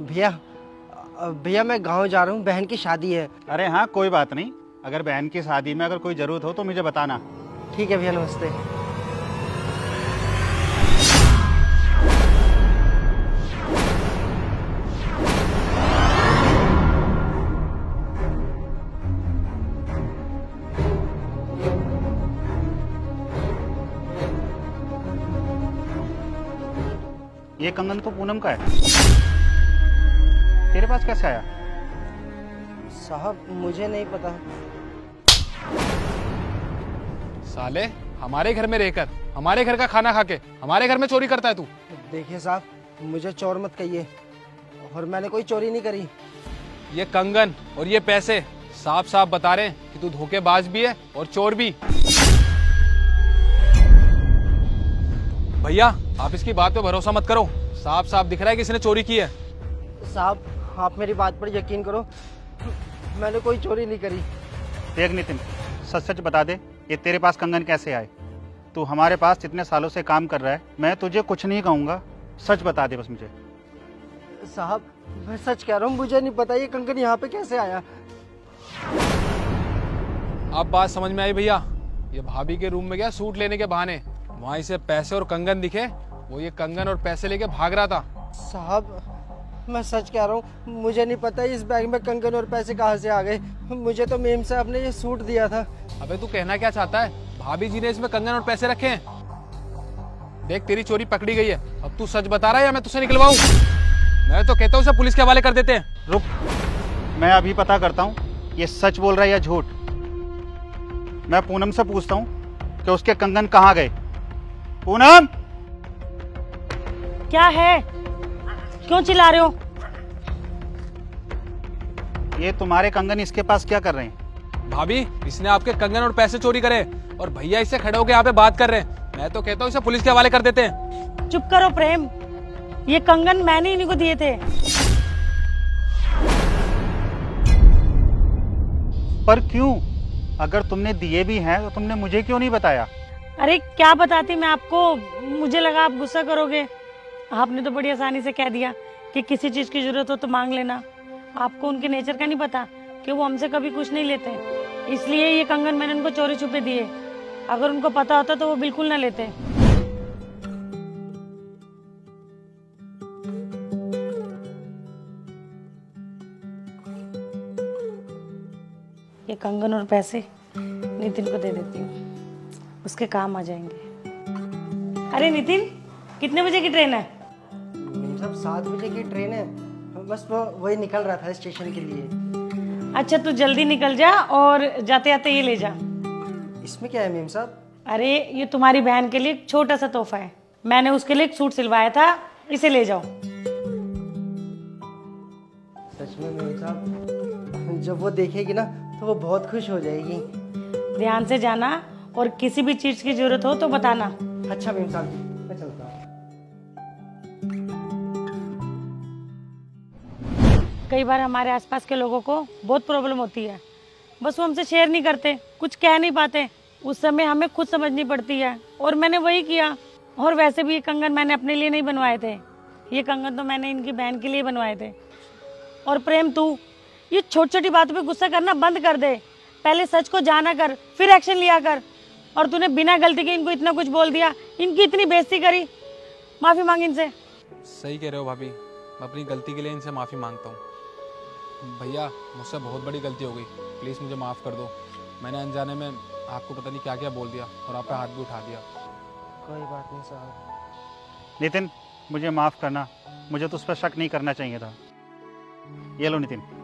भैया भैया मैं गाँव जा रहा हूँ बहन की शादी है। अरे हाँ कोई बात नहीं। अगर बहन की शादी में अगर कोई ज़रूरत हो तो मुझे बताना। ठीक है भैया नमस्ते। ये कंगन तो पूनम का है। तेरे पास कैसे आया? साहब मुझे नहीं पता। साले हमारे घर में रहकर हमारे घर का खाना खा के हमारे घर में चोरी करता है तू। देखिए साहब मुझे चोर मत कहिए और मैंने कोई चोरी नहीं करी। ये कंगन और ये पैसे साफ़ साफ़ बता रहे हैं कि तू धोखेबाज भी है और चोर भी। भैया आप इसकी बात पे भरोसा मत करो। साफ़ साफ़ दिख रहा है कि इसने चोरी की है। साहब आप मेरी बात पर यकीन करो मैंने कोई चोरी नहीं करी। देख नितिन सच सच बता दे ये तेरे पास कंगन कैसे आए? तू हमारे पास इतने सालों से काम कर रहा है मैं तुझे कुछ नहीं कहूँगा। सच बता दे बस मुझे। साहब मैं सच कह रहा हूँ मुझे नहीं पता ये कंगन यहाँ पे कैसे आया। अब बात समझ में आई भैया? ये भाभी के रूम में गया सूट लेने के बहाने। वहाँ इसे पैसे और कंगन दिखे वो ये कंगन और पैसे लेके भाग रहा था। साहब मैं सच कह रहा हूँ मुझे नहीं पता इस बैग में कंगन और पैसे कहाँ से आ गए। मुझे तो मेम साहब ने ये सूट दिया था। अबे तू कहना क्या चाहता है? भाभी जी ने इसमें कंगन और पैसे रखे हैं। देख तेरी चोरी पकड़ी गई है। अब तू सच बता रहा है या मैं तुझसे निकलवाऊं? मैं तो कहता हूँ उसे पुलिस के हवाले कर देते हैं। रुक। मैं अभी पता करता हूँ ये सच बोल रहा है या झूठ? मैं पूनम से पूछता हूँ कि उसके कंगन कहाँ गए। पूनम! क्या है? क्यों चिल्ला रहे हो? ये तुम्हारे कंगन इसके पास क्या कर रहे हैं? भाभी इसने आपके कंगन और पैसे चोरी करे और भैया इससे खड़े होकर यहाँ पे बात कर रहे हैं। मैं तो कहता हूँ इसे पुलिस के हवाले कर देते हैं। चुप करो प्रेम। ये कंगन मैंने इन्हीं को दिए थे। पर क्यों? अगर तुमने दिए भी हैं तो तुमने मुझे क्यों नहीं बताया? अरे क्या बताती मैं आपको? मुझे लगा आप गुस्सा करोगे। आपने तो बड़ी आसानी से कह दिया। कि किसी चीज़ की ज़रूरत हो तो मांग लेना। आपको उनके नेचर का नहीं पता कि वो हमसे कभी कुछ नहीं लेते। इसलिए ये कंगन मैंने उनको चोरी छुपे दिए। अगर उनको पता होता तो वो बिल्कुल ना लेते। ये कंगन और पैसे नितिन को दे देती हूँ। उसके काम आ जाएँगे। अरे नितिन, कितने बजे की ट्रेन है? मेम साहब सात बजे की ट्रेन है। बस वो वही निकल रहा था स्टेशन के लिए। अच्छा तू जल्दी निकल जा और जाते जाते ये ले जा। इसमें क्या है मेम साहब? अरे ये तुम्हारी बहन के लिए छोटा सा तोहफा है। मैंने उसके लिए एक सूट सिलवाया था इसे ले जाओ। सच में मेम साहब जब वो देखेगी ना तो वो बहुत खुश हो जाएगी। ध्यान से जाना और किसी भी चीज़ की ज़रूरत हो तो बताना। अच्छा मेम साहब। कई बार हमारे आसपास के लोगों को बहुत प्रॉब्लम होती है। बस वो हमसे शेयर नहीं करते, कुछ कह नहीं पाते। उस समय हमें खुद समझनी पड़ती है। और मैंने वही किया। और वैसे भी ये कंगन मैंने अपने लिए नहीं बनवाए थे। ये कंगन तो मैंने इनकी बहन के लिए बनवाए थे। और प्रेम, तू ये छोटी छोटी बातों पे गुस्सा करना बंद कर दे। पहले सच को जाना कर, फिर एक्शन लिया कर। और तूने बिना गलती के इनको इतना कुछ बोल दिया, इनकी इतनी बेइज्जती करी। माफ़ी मांग इनसे। सही कह रहे हो भाभी। मैं अपनी गलती के लिए इनसे माफ़ी माँगता हूँ। भैया मुझसे बहुत बड़ी गलती हो गई। प्लीज़ मुझे माफ़ कर दो। मैंने अनजाने में आपको पता नहीं क्या क्या बोल दिया और आपका पे हाथ भी उठा दिया। कोई बात नहीं साहब। नितिन मुझे माफ़ करना। मुझे तो उस पर शक नहीं करना चाहिए था। ये लो नितिन।